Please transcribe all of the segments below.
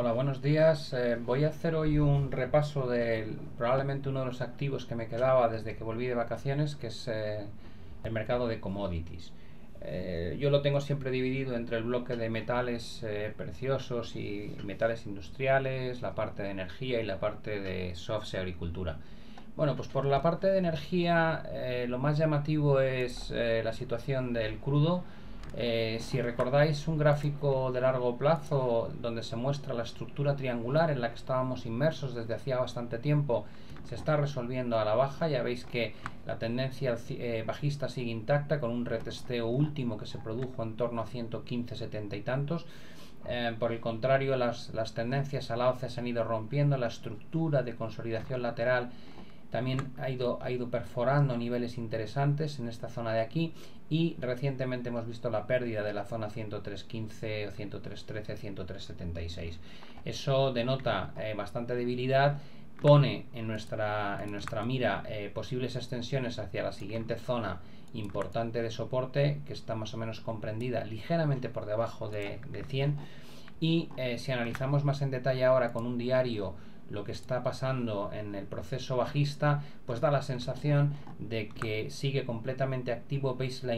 Hola, buenos días. Eh, voy a hacer hoy un repaso de probablemente uno de los activos que me quedaba desde que volví de vacaciones, que es eh, el mercado de commodities. Eh, yo lo tengo siempre dividido entre el bloque de metales preciosos y metales industriales, la parte de energía y la parte de software y agricultura. Bueno, pues por la parte de energía lo más llamativo es la situación del crudo eh, si recordáis un gráfico de largo plazo donde se muestra la estructura triangular en la que estábamos inmersos desde hacía bastante tiempo, se está resolviendo a la baja. Ya veis que la tendencia eh, bajista sigue intacta con un retesteo último que se produjo en torno a 115, 70 y tantos. Eh, por el contrario, las, las tendencias al alza se han ido rompiendo, la estructura de consolidación lateral también ha ido, ha ido perforando niveles interesantes en esta zona de aquí y recientemente hemos visto la pérdida de la zona 103.15 o 103.13, 103.76. Eso denota eh, bastante debilidad, pone en nuestra, en nuestra mira eh, posibles extensiones hacia la siguiente zona importante de soporte que está más o menos comprendida ligeramente por debajo de, de 100 y eh, si analizamos más en detalle ahora con un diario lo que está pasando en el proceso bajista, pues da la sensación de que sigue completamente activo. Veis la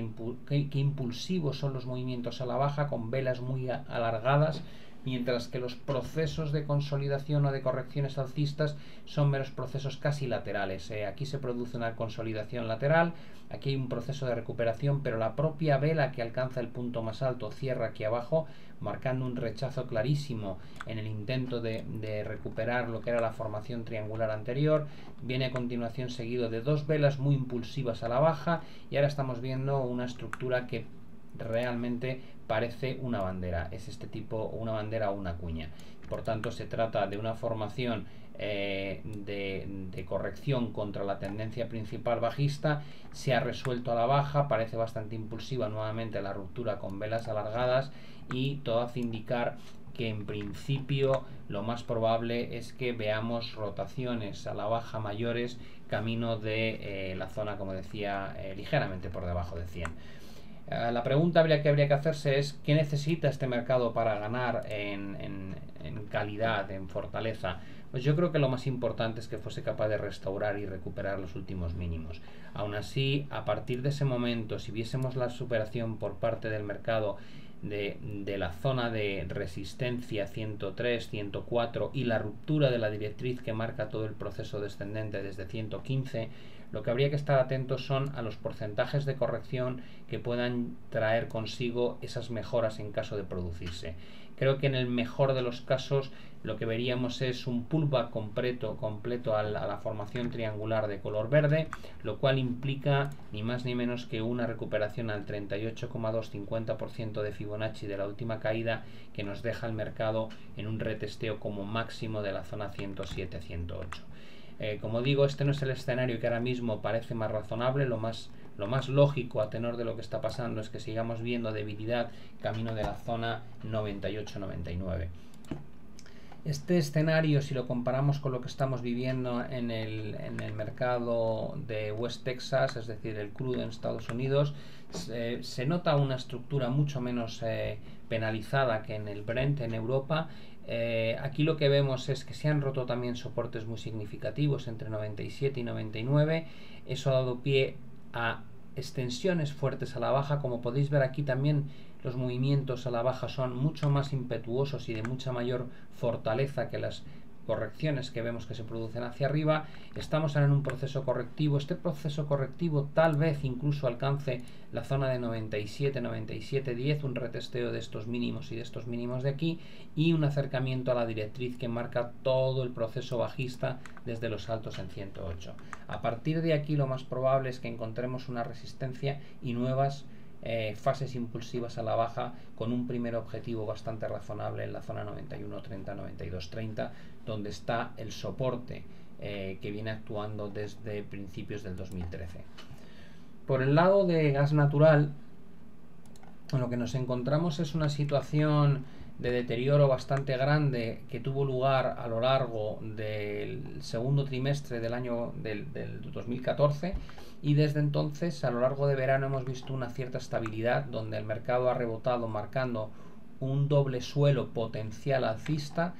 que, impulsivos son los movimientos a la baja con velas muy alargadas mientras que los procesos de consolidación o de correcciones alcistas son meros procesos casi laterales. Eh, aquí se produce una consolidación lateral, aquí hay un proceso de recuperación, pero la propia vela que alcanza el punto más alto cierra aquí abajo, marcando un rechazo clarísimo en el intento de, de recuperar lo que era la formación triangular anterior. Viene a continuación seguido de dos velas muy impulsivas a la baja y ahora estamos viendo una estructura que realmente parece una bandera. Es este tipo, una bandera o una cuña. Por tanto, se trata de una formación eh, de, corrección contra la tendencia principal bajista. Se ha resuelto a la baja, parece bastante impulsiva nuevamente la ruptura con velas alargadas y todo hace indicar que en principio lo más probable es que veamos rotaciones a la baja mayores camino de eh, la zona, como decía, eh, ligeramente por debajo de 100. Eh, la pregunta que habría que hacerse es ¿qué necesita este mercado para ganar en, calidad, en fortaleza? Pues yo creo que lo más importante es que fuese capaz de restaurar y recuperar los últimos mínimos. Aún así, a partir de ese momento, si viésemos la superación por parte del mercado de, de, la zona de resistencia 103, 104 y la ruptura de la directriz que marca todo el proceso descendente desde 115, lo que habría que estar atentos son a los porcentajes de corrección que puedan traer consigo esas mejoras en caso de producirse. Creo que en el mejor de los casos lo que veríamos es un pullback completo, completo a la, formación triangular de color verde, lo cual implica ni más ni menos que una recuperación al 38,250% de Fibonacci de la última caída que nos deja el mercado en un retesteo como máximo de la zona 107-108. Eh, como digo, este no es el escenario que ahora mismo parece más razonable, lo más, lo más lógico a tenor de lo que está pasando es que sigamos viendo debilidad camino de la zona 98-99. Este escenario, si lo comparamos con lo que estamos viviendo en el, en el mercado de West Texas, es decir, el crudo en Estados Unidos, se, nota una estructura mucho menos eh, penalizada que en el Brent en Europa eh, aquí lo que vemos es que se han roto también soportes muy significativos entre 97 y 99. Eso ha dado pie a extensiones fuertes a la baja. Como podéis ver aquí también los movimientos a la baja son mucho más impetuosos y de mucha mayor fortaleza que las correcciones que vemos que se producen hacia arriba, estamos en un proceso correctivo. Este proceso correctivo tal vez incluso alcance la zona de 97, 97, 10, un retesteo de estos mínimos y de estos mínimos de aquí y un acercamiento a la directriz que marca todo el proceso bajista desde los altos en 108. A partir de aquí lo más probable es que encontremos una resistencia y nuevas eh, fases impulsivas a la baja con un primer objetivo bastante razonable en la zona 91, 30, 92, 30, donde está el soporte eh, que viene actuando desde principios del 2013. Por el lado de gas natural, lo que nos encontramos es una situación de deterioro bastante grande que tuvo lugar a lo largo del segundo trimestre del año del, del 2014 y desde entonces a lo largo de verano hemos visto una cierta estabilidad donde el mercado ha rebotado marcando un doble suelo potencial alcista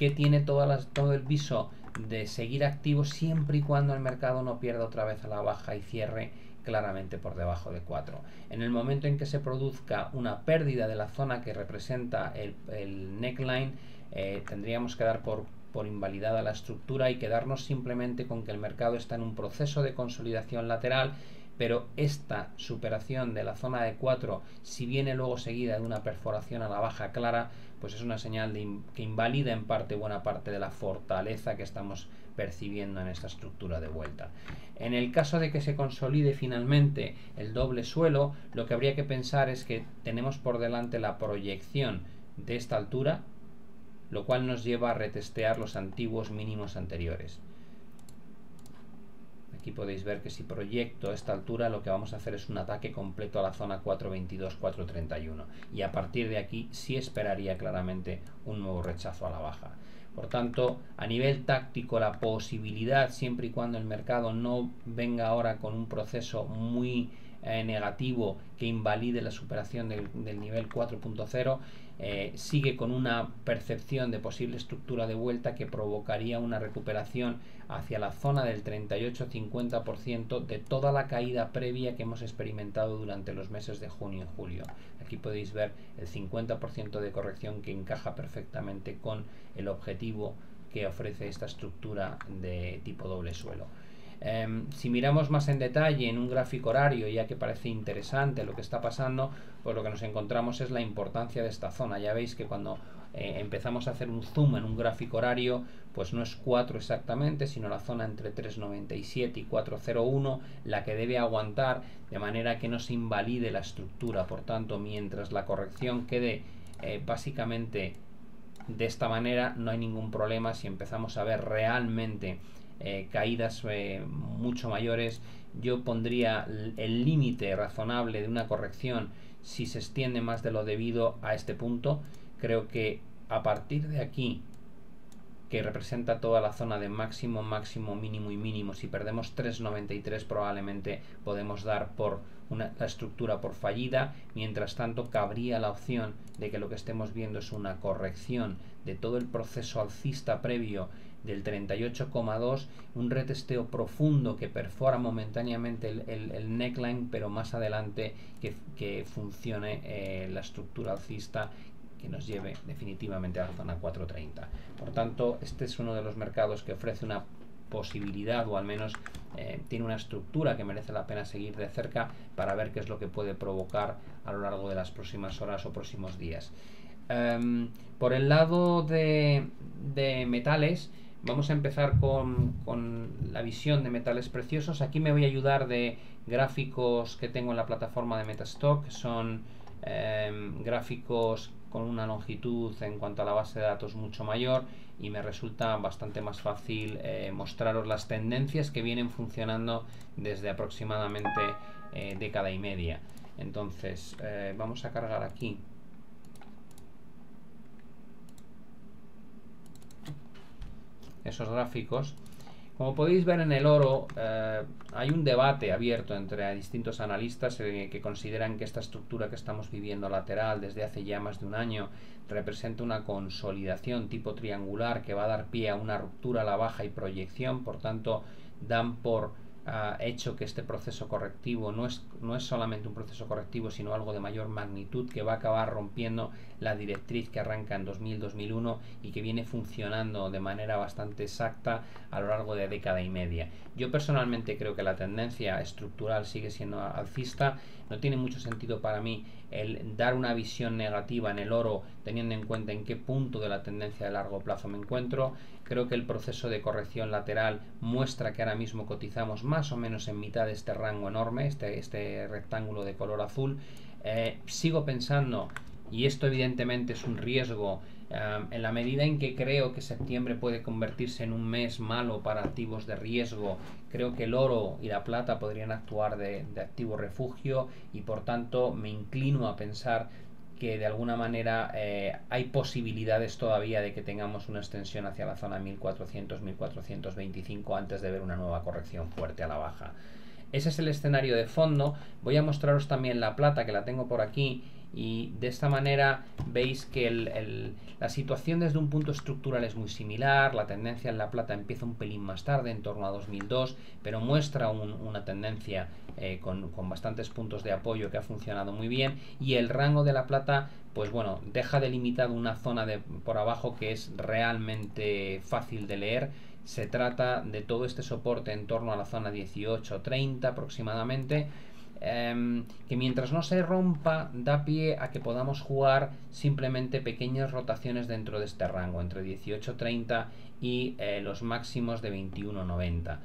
que tiene todas todo el viso de seguir activo siempre y cuando el mercado no pierda otra vez a la baja y cierre claramente por debajo de 4. En el momento en que se produzca una pérdida de la zona que representa el, neckline, eh, tendríamos que dar por, por invalidada la estructura y quedarnos simplemente con que el mercado está en un proceso de consolidación lateral pero esta superación de la zona de 4, si viene luego seguida de una perforación a la baja clara, pues es una señal que invalida en parte buena parte de la fortaleza que estamos percibiendo en esta estructura de vuelta. En el caso de que se consolide finalmente el doble suelo, lo que habría que pensar es que tenemos por delante la proyección de esta altura, lo cual nos lleva a retestear los antiguos mínimos anteriores. Aquí podéis ver que si proyecto esta altura lo que vamos a hacer es un ataque completo a la zona 422-431 y a partir de aquí sí esperaría claramente un nuevo rechazo a la baja. Por tanto, a nivel táctico, la posibilidad, siempre y cuando el mercado no venga ahora con un proceso muy eh, negativo que invalide la superación del, nivel 4.0, eh, sigue con una percepción de posible estructura de vuelta que provocaría una recuperación hacia la zona del 38-50% de toda la caída previa que hemos experimentado durante los meses de junio y julio. Aquí podéis ver el 50% de corrección que encaja perfectamente con el objetivo que ofrece esta estructura de tipo doble suelo. Em, si miramos más en detalle en un gráfico horario, ya que parece interesante lo que está pasando, pues lo que nos encontramos es la importancia de esta zona. Ya veis que cuando eh, empezamos a hacer un zoom en un gráfico horario, pues no es 4 exactamente, sino la zona entre 397 y 401 la que debe aguantar de manera que no se invalide la estructura. Por tanto, mientras la corrección quede eh, básicamente de esta manera, no hay ningún problema si empezamos a ver realmente eh, caídas eh, mucho mayores, yo pondría el límite razonable de una corrección si se extiende más de lo debido a este punto. Creo que a partir de aquí, que representa toda la zona de máximo, máximo, mínimo y mínimo, si perdemos 3,93 probablemente podemos dar por una, la estructura por fallida. Mientras tanto, cabría la opción de que lo que estemos viendo es una corrección de todo el proceso alcista previo del 38,2, un retesteo profundo que perfora momentáneamente el, neckline, pero más adelante que, funcione eh, la estructura alcista que nos lleve definitivamente a la zona 430. Por tanto, este es uno de los mercados que ofrece una posibilidad o al menos eh, tiene una estructura que merece la pena seguir de cerca para ver qué es lo que puede provocar a lo largo de las próximas horas o próximos días. Em, por el lado de metales, Vamos a empezar con, la visión de metales preciosos. Aquí me voy a ayudar de gráficos que tengo en la plataforma de Metastock, son em, gráficos con una longitud en cuanto a la base de datos mucho mayor y me resulta bastante más fácil eh, mostraros las tendencias que vienen funcionando desde aproximadamente eh, década y media. Entonces, eh, vamos a cargar aquí esos gráficos. Como podéis ver en el oro, eh, hay un debate abierto entre distintos analistas eh, que consideran que esta estructura que estamos viviendo lateral desde hace ya más de un año representa una consolidación tipo triangular que va a dar pie a una ruptura a la baja y proyección, por tanto dan por ha hecho que este proceso correctivo no es, no es solamente un proceso correctivo, sino algo de mayor magnitud que va a acabar rompiendo la directriz que arranca en 2000-2001 y que viene funcionando de manera bastante exacta a lo largo de década y media. Yo personalmente creo que la tendencia estructural sigue siendo alcista. No tiene mucho sentido para mí el dar una visión negativa en el oro teniendo en cuenta en qué punto de la tendencia de largo plazo me encuentro. Creo que el proceso de corrección lateral muestra que ahora mismo cotizamos más o menos en mitad de este rango enorme, este, este rectángulo de color azul. Eh, sigo pensando, y esto evidentemente es un riesgo, eh, en la medida en que creo que septiembre puede convertirse en un mes malo para activos de riesgo, creo que el oro y la plata podrían actuar de, activo refugio y por tanto me inclino a pensar que de alguna manera eh, hay posibilidades todavía de que tengamos una extensión hacia la zona 1400-1425 antes de ver una nueva corrección fuerte a la baja. Ese es el escenario de fondo. Voy a mostraros también la plata que la tengo por aquí y de esta manera veis que la situación desde un punto estructural es muy similar, la tendencia en la plata empieza un pelín más tarde, en torno a 2002, pero muestra una tendencia eh, con, bastantes puntos de apoyo que ha funcionado muy bien y el rango de la plata pues bueno, deja delimitado una zona de, por abajo que es realmente fácil de leer. Se trata de todo este soporte en torno a la zona 18-30 aproximadamente Em, que mientras no se rompa da pie a que podamos jugar simplemente pequeñas rotaciones dentro de este rango, entre 18.30 y eh, los máximos de 21.90.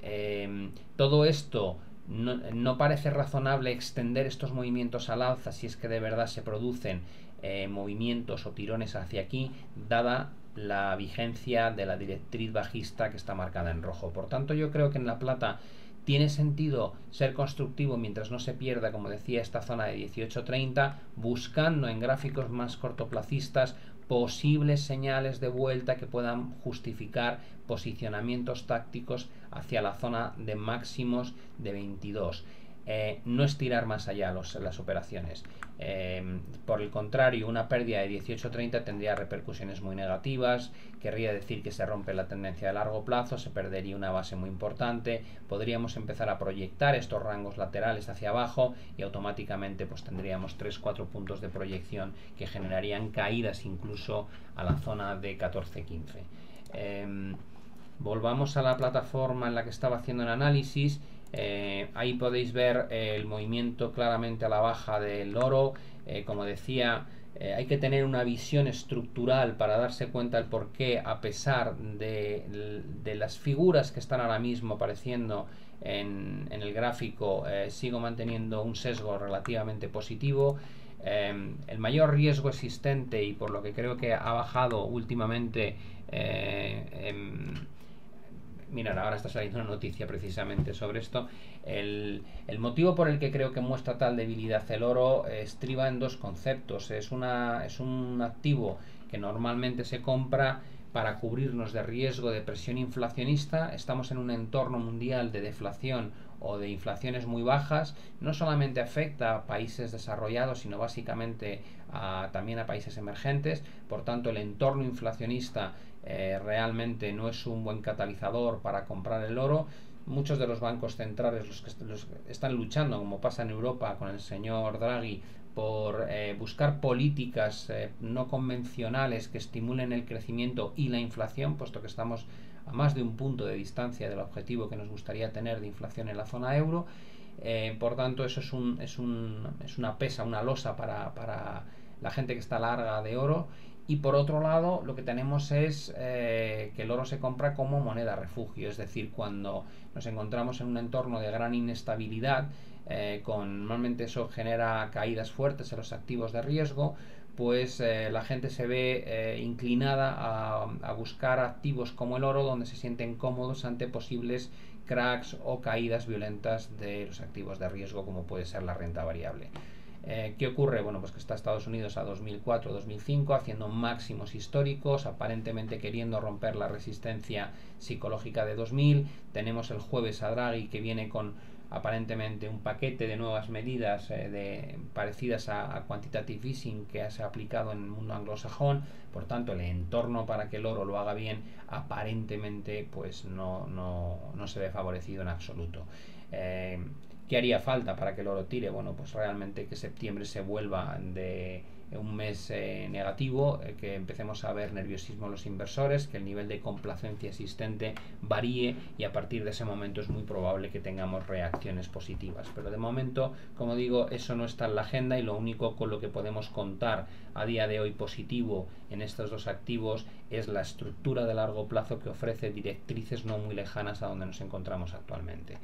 Em, todo esto no, parece razonable extender estos movimientos al alza si es que de verdad se producen eh, movimientos o tirones hacia aquí, dada la vigencia de la directriz bajista que está marcada en rojo. Por tanto, yo creo que en la plata tiene sentido ser constructivo mientras no se pierda, como decía, esta zona de 18.30, buscando en gráficos más cortoplacistas posibles señales de vuelta que puedan justificar posicionamientos tácticos hacia la zona de máximos de 22. Eh, no estirar más allá las operaciones. Em, por el contrario, una pérdida de 18.30 tendría repercusiones muy negativas, querría decir que se rompe la tendencia de largo plazo, se perdería una base muy importante, podríamos empezar a proyectar estos rangos laterales hacia abajo y automáticamente pues tendríamos 3-4 puntos de proyección que generarían caídas incluso a la zona de 14-15. Em, volvamos a la plataforma en la que estaba haciendo el análisis eh, ahí podéis ver el movimiento claramente a la baja del oro. Eh, como decía, eh, hay que tener una visión estructural para darse cuenta del por qué, a pesar de, las figuras que están ahora mismo apareciendo en, el gráfico, sigo manteniendo un sesgo relativamente positivo. el mayor riesgo existente y por lo que creo que ha bajado últimamente mirar, ahora está saliendo una noticia precisamente sobre esto. El, motivo por el que creo que muestra tal debilidad el oro estriba en dos conceptos. Es, una, es un activo que normalmente se compra para cubrirnos de riesgo de presión inflacionista. Estamos en un entorno mundial de deflación o de inflaciones muy bajas. No solamente afecta a países desarrollados, sino básicamente también a países emergentes. Por tanto, el entorno inflacionista eh, realmente no es un buen catalizador para comprar el oro. Muchos de los bancos centrales los que están luchando, como pasa en Europa con el señor Draghi, por eh, buscar políticas eh, no convencionales que estimulen el crecimiento y la inflación, puesto que estamos a más de un punto de distancia del objetivo que nos gustaría tener de inflación en la zona euro. por tanto, eso es, un, es, un, es una pesa, una losa para, para la gente que está larga de oro y por otro lado, lo que tenemos es eh, que el oro se compra como moneda refugio, es decir, cuando nos encontramos en un entorno de gran inestabilidad, eh, con, normalmente eso genera caídas fuertes en los activos de riesgo, pues eh, la gente se ve inclinada a, a, buscar activos como el oro donde se sienten cómodos ante posibles cracks o caídas violentas de los activos de riesgo como puede ser la renta variable. Eh, ¿Qué ocurre? Bueno, pues que está Estados Unidos a 2004-2005 haciendo máximos históricos, aparentemente queriendo romper la resistencia psicológica de 2000. Tenemos el jueves a Draghi que viene con aparentemente un paquete de nuevas medidas eh, de, parecidas a, quantitative easing que se ha aplicado en el mundo anglosajón. Por tanto, el entorno para que el oro lo haga bien aparentemente pues no, no, no se ve favorecido en absoluto. Eh, ¿Qué haría falta para que el oro tire? Bueno, pues realmente que septiembre se vuelva de un mes eh, negativo, eh, que empecemos a ver nerviosismo en los inversores, que el nivel de complacencia existente varíe y a partir de ese momento es muy probable que tengamos reacciones positivas. Pero de momento, como digo, eso no está en la agenda y lo único con lo que podemos contar a día de hoy positivo en estos dos activos es la estructura de largo plazo que ofrece directrices no muy lejanas a donde nos encontramos actualmente.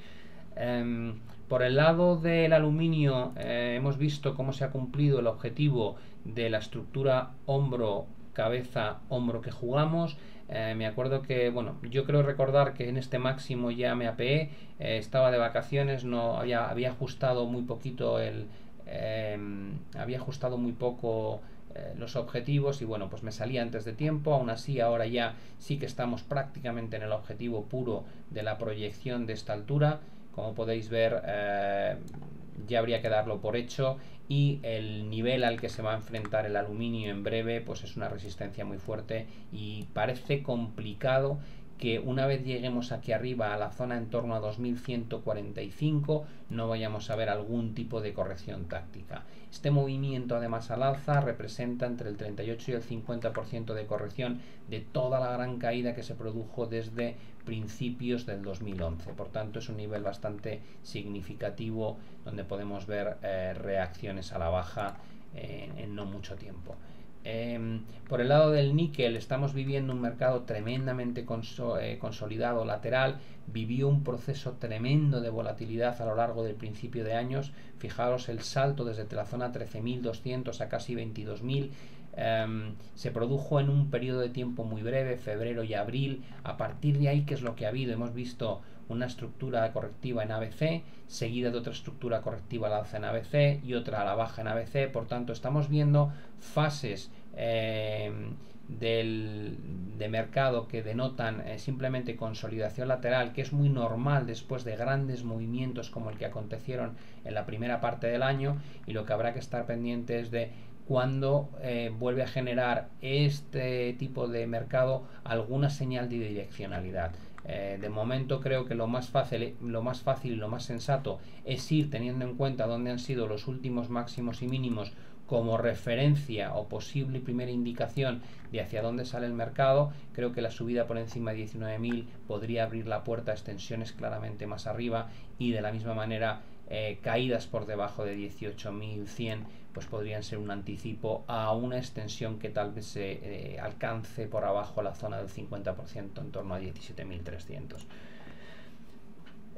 Em, por el lado del aluminio eh, hemos visto cómo se ha cumplido el objetivo de la estructura hombro cabeza hombro que jugamos. Eh, me acuerdo que bueno yo creo recordar que en este máximo ya me apeé eh, estaba de vacaciones no había, había ajustado muy poquito el em, había ajustado muy poco los objetivos y bueno pues me salí antes de tiempo. Aún así ahora ya sí que estamos prácticamente en el objetivo puro de la proyección de esta altura como podéis ver, eh, ya habría que darlo por hecho y el nivel al que se va a enfrentar el aluminio en breve pues es una resistencia muy fuerte y parece complicado que una vez lleguemos aquí arriba a la zona en torno a 2145 no vayamos a ver algún tipo de corrección táctica. Este movimiento además al alza representa entre el 38 y el 50% de corrección de toda la gran caída que se produjo desde principios del 2011. Por tanto es un nivel bastante significativo donde podemos ver eh, reacciones a la baja eh, en no mucho tiempo. Em, por el lado del níquel estamos viviendo un mercado tremendamente eh, consolidado lateral, vivió un proceso tremendo de volatilidad a lo largo del principio de años, fijaros el salto desde la zona 13.200 a casi 22.000, em, se produjo en un periodo de tiempo muy breve, febrero y abril, a partir de ahí, ¿qué es lo que ha habido? Hemos visto una estructura correctiva en ABC, seguida de otra estructura correctiva al alza en ABC y otra a la baja en ABC. Por tanto, estamos viendo fases eh, del, de mercado que denotan eh, simplemente consolidación lateral, que es muy normal después de grandes movimientos como el que acontecieron en la primera parte del año y lo que habrá que estar pendiente es de cuando eh, vuelve a generar este tipo de mercado alguna señal de direccionalidad. de momento creo que lo más, fácil, lo más fácil y lo más sensato es ir teniendo en cuenta dónde han sido los últimos máximos y mínimos como referencia o posible primera indicación de hacia dónde sale el mercado, creo que la subida por encima de 19.000 podría abrir la puerta a extensiones claramente más arriba y de la misma manera eh, caídas por debajo de 18.100 pues podrían ser un anticipo a una extensión que tal vez se eh, alcance por abajo la zona del 50% en torno a 17.300.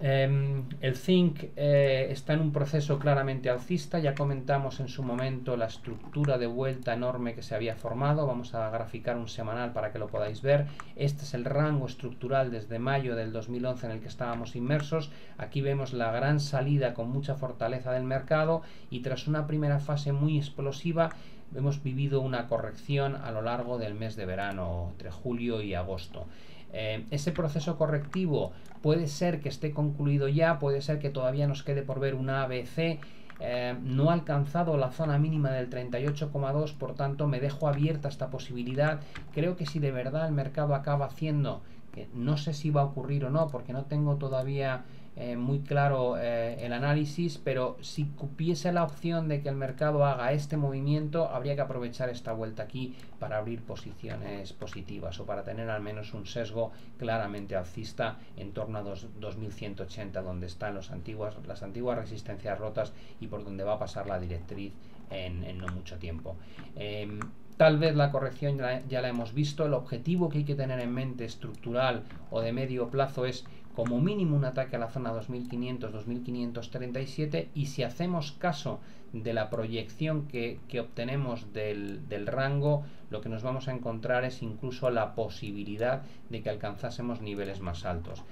Em, el zinc eh, está en un proceso claramente alcista, ya comentamos en su momento la estructura de vuelta enorme que se había formado, vamos a graficar un semanal para que lo podáis ver, este es el rango estructural desde mayo del 2011 en el que estábamos inmersos, aquí vemos la gran salida con mucha fortaleza del mercado y tras una primera fase muy explosiva hemos vivido una corrección a lo largo del mes de verano, entre julio y agosto. Eh, ese proceso correctivo puede ser que esté concluido ya, puede ser que todavía nos quede por ver una ABC. Eh, no ha alcanzado la zona mínima del 38,2, por tanto me dejo abierta esta posibilidad. Creo que si de verdad el mercado acaba haciendo, que no sé si va a ocurrir o no, porque no tengo todavía eh, muy claro eh, el análisis, pero si cupiese la opción de que el mercado haga este movimiento, habría que aprovechar esta vuelta aquí para abrir posiciones positivas o para tener al menos un sesgo claramente alcista en torno a 2180, donde están los antiguas, las antiguas resistencias rotas y por donde va a pasar la directriz en, no mucho tiempo. Em, Tal vez la corrección ya la, hemos visto. El objetivo que hay que tener en mente estructural o de medio plazo es como mínimo un ataque a la zona 2500-2537 y si hacemos caso de la proyección que, obtenemos del, del, rango, lo que nos vamos a encontrar es incluso la posibilidad de que alcanzásemos niveles más altos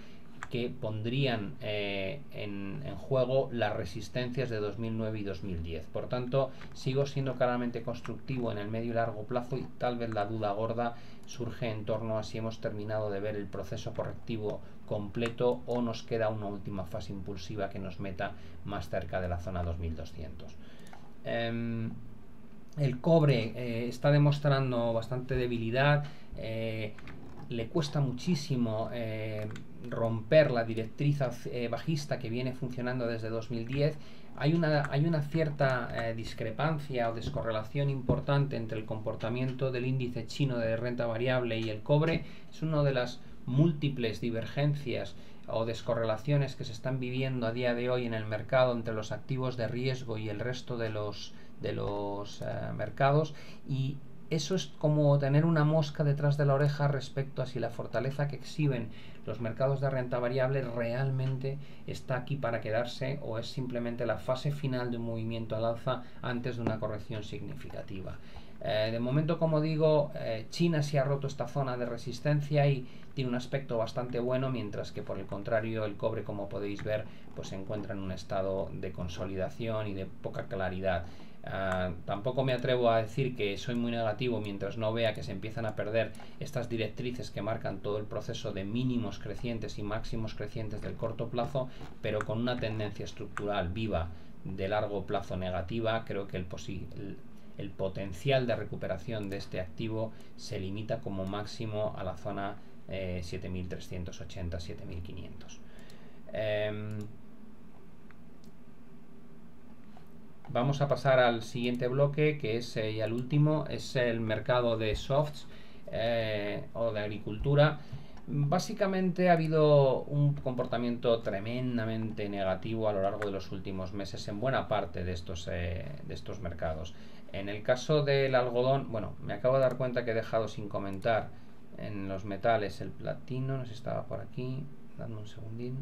que pondrían eh, en, juego las resistencias de 2009 y 2010. Por tanto, sigo siendo claramente constructivo en el medio y largo plazo y tal vez la duda gorda surge en torno a si hemos terminado de ver el proceso correctivo completo o nos queda una última fase impulsiva que nos meta más cerca de la zona 2200. Em, el cobre eh, está demostrando bastante debilidad. Eh, le cuesta muchísimo eh, romper la directriz bajista que viene funcionando desde 2010. Hay una, hay una cierta discrepancia o descorrelación importante entre el comportamiento del índice chino de renta variable y el cobre. Es una de las múltiples divergencias o descorrelaciones que se están viviendo a día de hoy en el mercado entre los activos de riesgo y el resto de los de los mercados y eso es como tener una mosca detrás de la oreja respecto a si la fortaleza que exhiben los mercados de renta variable realmente está aquí para quedarse o es simplemente la fase final de un movimiento al alza antes de una corrección significativa. Eh, de momento, como digo, eh, China se ha roto esta zona de resistencia y tiene un aspecto bastante bueno, mientras que por el contrario el cobre, como podéis ver, pues se encuentra en un estado de consolidación y de poca claridad. Ah, tampoco me atrevo a decir que soy muy negativo mientras no vea que se empiezan a perder estas directrices que marcan todo el proceso de mínimos crecientes y máximos crecientes del corto plazo, pero con una tendencia estructural viva de largo plazo negativa, creo que el, el, potencial de recuperación de este activo se limita como máximo a la zona 7380-7500. Eh, em, vamos a pasar al siguiente bloque, que es eh, el último, es el mercado de softs eh, o de agricultura. Básicamente ha habido un comportamiento tremendamente negativo a lo largo de los últimos meses en buena parte de estos, eh, de estos mercados. En el caso del algodón, bueno, me acabo de dar cuenta que he dejado sin comentar en los metales el platino, no sé si estaba por aquí, dame un segundín.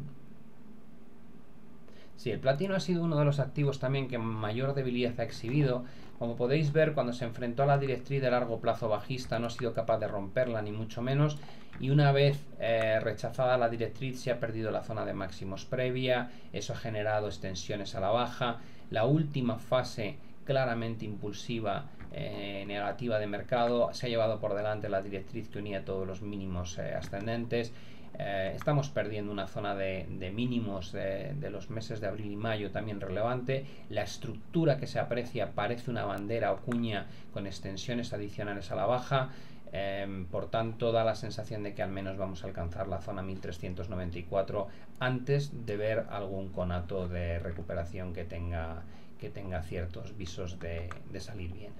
Sí, el platino ha sido uno de los activos también que mayor debilidad ha exhibido. Como podéis ver, cuando se enfrentó a la directriz de largo plazo bajista no ha sido capaz de romperla, ni mucho menos. Y una vez eh, rechazada la directriz se ha perdido la zona de máximos previa, eso ha generado extensiones a la baja. La última fase claramente impulsiva eh, negativa de mercado se ha llevado por delante la directriz que unía todos los mínimos eh, ascendentes eh, estamos perdiendo una zona de, mínimos de, los meses de abril y mayo también relevante. La estructura que se aprecia parece una bandera o cuña con extensiones adicionales a la baja. Em, por tanto, da la sensación de que al menos vamos a alcanzar la zona 1394 antes de ver algún conato de recuperación que tenga, que tenga ciertos visos de, salir bien.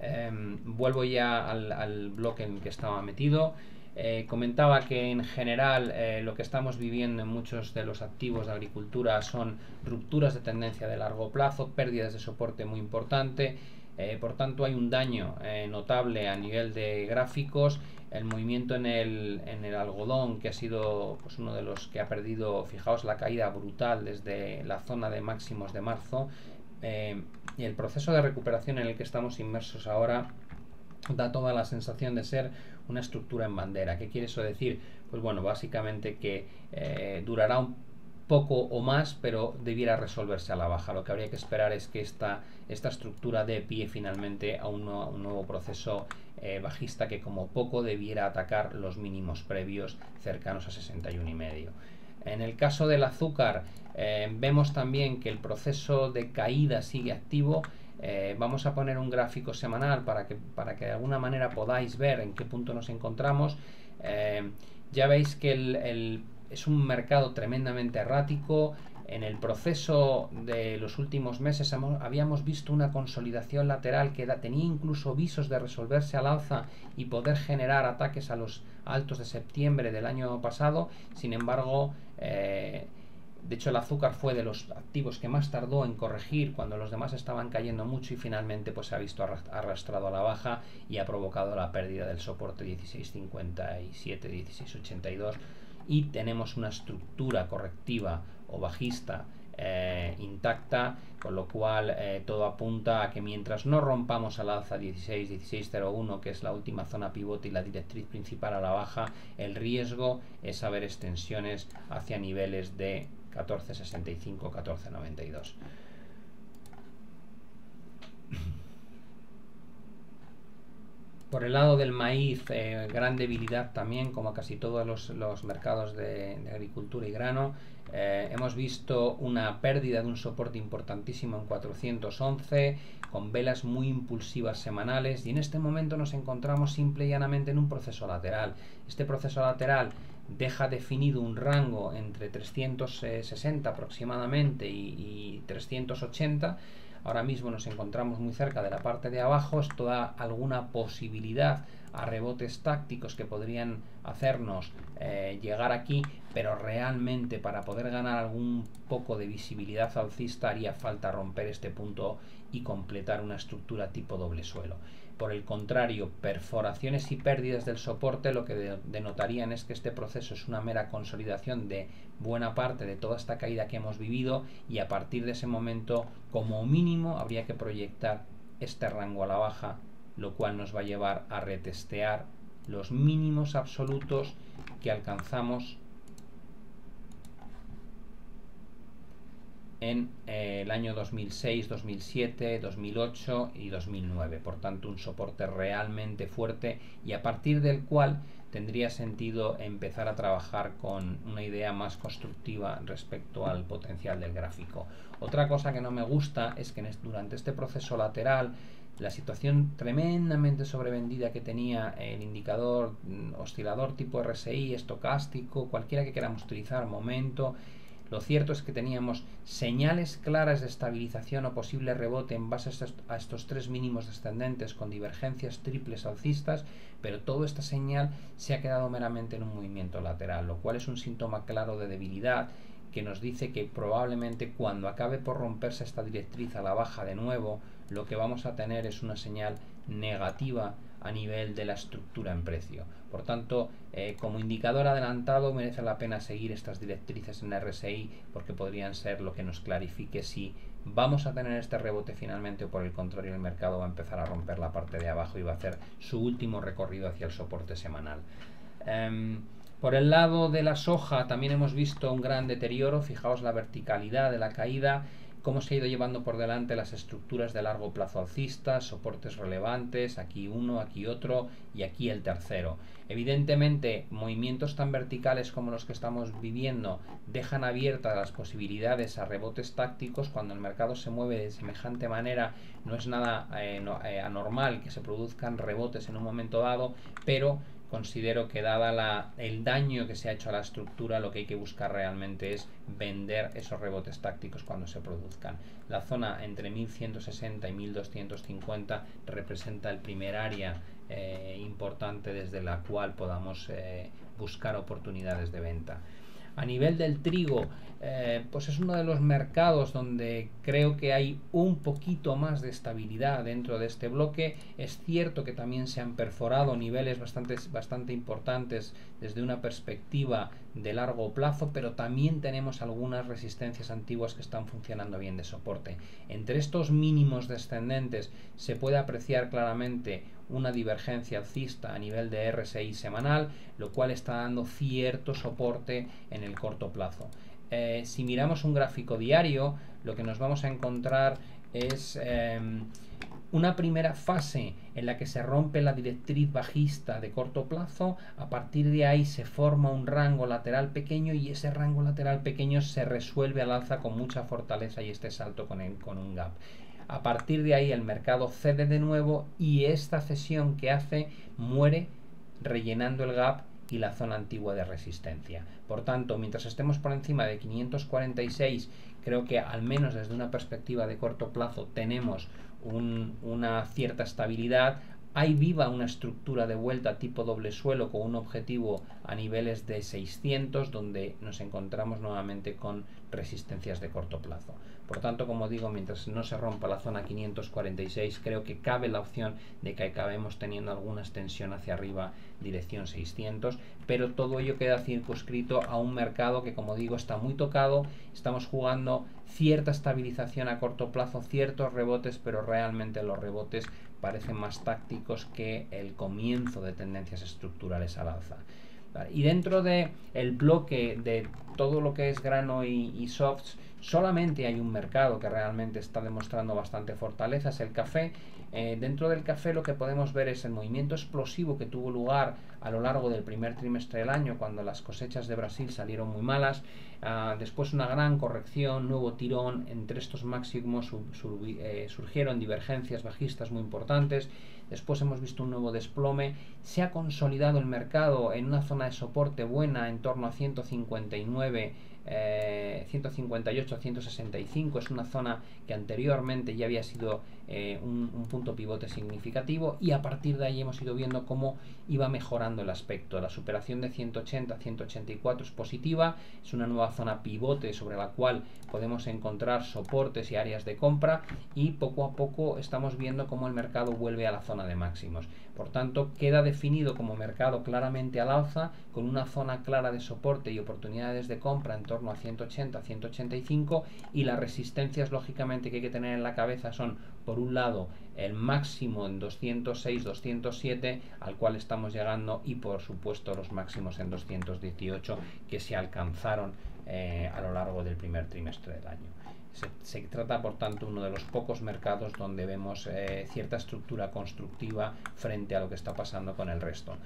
Em, vuelvo ya al, bloque en el que estaba metido. Eh, comentaba que en general eh, lo que estamos viviendo en muchos de los activos de agricultura son rupturas de tendencia de largo plazo, pérdidas de soporte muy importante, eh, por tanto hay un daño notable a nivel de gráficos, el movimiento en el, en el algodón que ha sido pues, uno de los que ha perdido, fijaos la caída brutal desde la zona de máximos de marzo y el proceso de recuperación en el que estamos inmersos ahora da toda la sensación de ser una estructura en bandera. ¿Qué quiere eso decir? Pues bueno, básicamente que eh, durará un poco o más, pero debiera resolverse a la baja. Lo que habría que esperar es que esta, esta estructura dé pie finalmente a un, nuevo proceso eh, bajista que como poco debiera atacar los mínimos previos cercanos a 61,5. En el caso del azúcar, eh, vemos también que el proceso de caída sigue activo eh, vamos a poner un gráfico semanal para que, para que de alguna manera podáis ver en qué punto nos encontramos. Eh, ya veis que es un mercado tremendamente errático. En el proceso de los últimos meses habíamos visto una consolidación lateral que tenía incluso visos de resolverse al alza y poder generar ataques a los altos de septiembre del año pasado. Sin embargo, eh, de hecho, el azúcar fue de los activos que más tardó en corregir cuando los demás estaban cayendo mucho y finalmente pues, se ha visto arrastrado a la baja y ha provocado la pérdida del soporte 1657, 1682 y tenemos una estructura correctiva o bajista eh, intacta, con lo cual eh, todo apunta a que mientras no rompamos al alza 16, 1601, que es la última zona pivote y la directriz principal a la baja, el riesgo es haber extensiones hacia niveles de 1465, 1492. Por el lado del maíz, eh, gran debilidad también, como casi todos los, mercados de, agricultura y grano. Eh, hemos visto una pérdida de un soporte importantísimo en 411, con velas muy impulsivas semanales, y en este momento nos encontramos simple y llanamente en un proceso lateral. Este proceso lateral deja definido un rango entre 360 aproximadamente y, 380. Ahora mismo nos encontramos muy cerca de la parte de abajo. Esto da alguna posibilidad a rebotes tácticos que podrían hacernos eh, llegar aquí, pero realmente para poder ganar algún poco de visibilidad alcista haría falta romper este punto y completar una estructura tipo doble suelo. Por el contrario, perforaciones y pérdidas del soporte lo que denotarían es que este proceso es una mera consolidación de buena parte de toda esta caída que hemos vivido y a partir de ese momento, como mínimo, habría que proyectar este rango a la baja, lo cual nos va a llevar a retestear los mínimos absolutos que alcanzamos en eh, el año 2006, 2007, 2008 y 2009. Por tanto, un soporte realmente fuerte y a partir del cual tendría sentido empezar a trabajar con una idea más constructiva respecto al potencial del gráfico. Otra cosa que no me gusta es que durante este proceso lateral la situación tremendamente sobrevendida que tenía el indicador mm, oscilador tipo RSI, estocástico, cualquiera que queramos utilizar, momento, lo cierto es que teníamos señales claras de estabilización o posible rebote en base a estos, tres mínimos descendentes con divergencias triples alcistas, pero toda esta señal se ha quedado meramente en un movimiento lateral, lo cual es un síntoma claro de debilidad que nos dice que probablemente cuando acabe por romperse esta directriz a la baja de nuevo, lo que vamos a tener es una señal negativa a nivel de la estructura en precio. Por tanto, eh, como indicador adelantado merece la pena seguir estas directrices en RSI porque podrían ser lo que nos clarifique si vamos a tener este rebote finalmente o por el contrario el mercado va a empezar a romper la parte de abajo y va a hacer su último recorrido hacia el soporte semanal. Em, por el lado de la soja también hemos visto un gran deterioro, fijaos la verticalidad de la caída cómo se ha ido llevando por delante las estructuras de largo plazo alcistas, soportes relevantes, aquí uno, aquí otro y aquí el tercero. Evidentemente, movimientos tan verticales como los que estamos viviendo dejan abiertas las posibilidades a rebotes tácticos cuando el mercado se mueve de semejante manera. No es nada eh, eh, anormal que se produzcan rebotes en un momento dado, pero considero que dada la, el daño que se ha hecho a la estructura, lo que hay que buscar realmente es vender esos rebotes tácticos cuando se produzcan. La zona entre 1160 y 1250 representa el primer área eh, importante desde la cual podamos eh, buscar oportunidades de venta. A nivel del trigo, eh, pues es uno de los mercados donde creo que hay un poquito más de estabilidad dentro de este bloque. Es cierto que también se han perforado niveles bastante, bastante importantes desde una perspectiva de largo plazo, pero también tenemos algunas resistencias antiguas que están funcionando bien de soporte. Entre estos mínimos descendentes se puede apreciar claramente una divergencia alcista a nivel de RSI semanal, lo cual está dando cierto soporte en el corto plazo. Eh, si miramos un gráfico diario, lo que nos vamos a encontrar es em, una primera fase en la que se rompe la directriz bajista de corto plazo, a partir de ahí se forma un rango lateral pequeño y ese rango lateral pequeño se resuelve al alza con mucha fortaleza y este salto con, con un gap. A partir de ahí el mercado cede de nuevo y esta cesión que hace muere rellenando el gap y la zona antigua de resistencia. Por tanto, mientras estemos por encima de 546, creo que al menos desde una perspectiva de corto plazo tenemos una cierta estabilidad. Hay viva una estructura de vuelta tipo doble suelo con un objetivo a niveles de 600 donde nos encontramos nuevamente con resistencias de corto plazo. Por tanto, como digo, mientras no se rompa la zona 546, creo que cabe la opción de que acabemos teniendo alguna extensión hacia arriba, dirección 600, pero todo ello queda circunscrito a un mercado que, como digo, está muy tocado. Estamos jugando cierta estabilización a corto plazo, ciertos rebotes, pero realmente los rebotes parecen más tácticos que el comienzo de tendencias estructurales al alza. Y dentro del el bloque de todo lo que es grano y, softs, solamente hay un mercado que realmente está demostrando bastante fortaleza, es el café. Eh, dentro del café lo que podemos ver es el movimiento explosivo que tuvo lugar a lo largo del primer trimestre del año, cuando las cosechas de Brasil salieron muy malas. Ah, después una gran corrección, nuevo tirón, entre estos máximos eh, surgieron divergencias bajistas muy importantes. Después hemos visto un nuevo desplome. Se ha consolidado el mercado en una zona de soporte buena en torno a 159 158 a 165 es una zona que anteriormente ya había sido eh, un, punto pivote significativo y a partir de ahí hemos ido viendo cómo iba mejorando el aspecto. La superación de 180 a 184 es positiva, es una nueva zona pivote sobre la cual podemos encontrar soportes y áreas de compra y poco a poco estamos viendo cómo el mercado vuelve a la zona de máximos. Por tanto, queda definido como mercado claramente al alza, con una zona clara de soporte y oportunidades de compra en torno a 180, 185 y las resistencias lógicamente que hay que tener en la cabeza son, por un lado, el máximo en 206, 207 al cual estamos llegando y por supuesto los máximos en 218 que se alcanzaron eh, a lo largo del primer trimestre del año. Se, trata, por tanto, uno de los pocos mercados donde vemos eh, cierta estructura constructiva frente a lo que está pasando con el resto.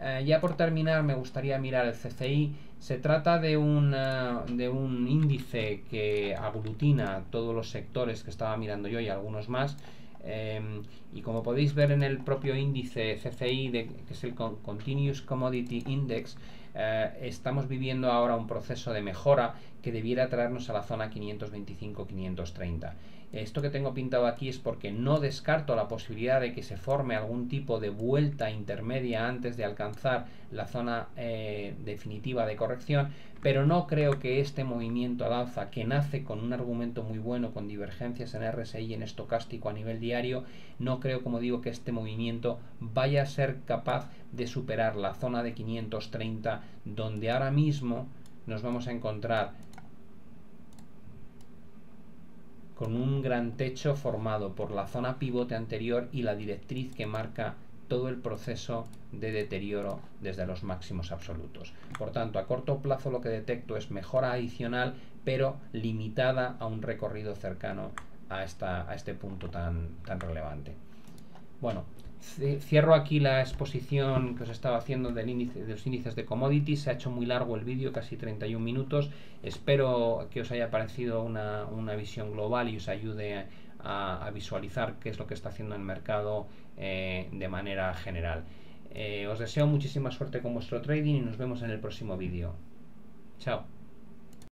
Eh, ya por terminar, me gustaría mirar el CCI. Se trata de, de un índice que aglutina todos los sectores que estaba mirando yo y algunos más. Em, y como podéis ver en el propio índice CCI, que es el Continuous Commodity Index, eh, estamos viviendo ahora un proceso de mejora que debiera traernos a la zona 525-530. Esto que tengo pintado aquí es porque no descarto la posibilidad de que se forme algún tipo de vuelta intermedia antes de alcanzar la zona eh, definitiva de corrección, pero no creo que este movimiento al alza, que nace con un argumento muy bueno, con divergencias en RSI y en estocástico a nivel diario, no creo, como digo, que este movimiento vaya a ser capaz de superar la zona de 530, donde ahora mismo nos vamos a encontrar con un gran techo formado por la zona pivote anterior y la directriz que marca todo el proceso de deterioro desde los máximos absolutos. Por tanto, a corto plazo lo que detecto es mejora adicional, pero limitada a un recorrido cercano a, esta, a este punto tan, tan relevante. Bueno, Cierro aquí la exposición que os estaba haciendo del índice, de los índices de commodities. Se ha hecho muy largo el vídeo, casi 31 minutos. Espero que os haya parecido una, visión global y os ayude a, visualizar qué es lo que está haciendo el mercado eh, de manera general. Eh, os deseo muchísima suerte con vuestro trading y nos vemos en el próximo vídeo. Chao.